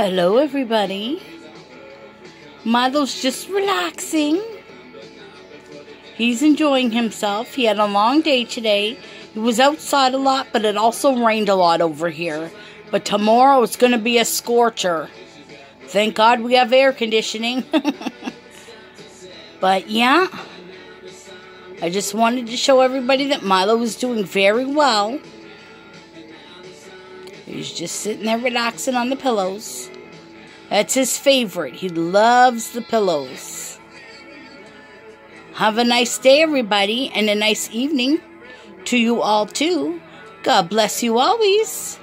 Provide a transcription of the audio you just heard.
Hello, everybody. Milo's just relaxing. He's enjoying himself. He had a long day today. He was outside a lot, but it also rained a lot over here. But tomorrow it's going to be a scorcher. Thank God we have air conditioning. but yeah, I just wanted to show everybody that Milo was doing very well. He's just sitting there relaxing on the pillows. That's his favorite. He loves the pillows. Have a nice day, everybody, and a nice evening to you all, too. God bless you always.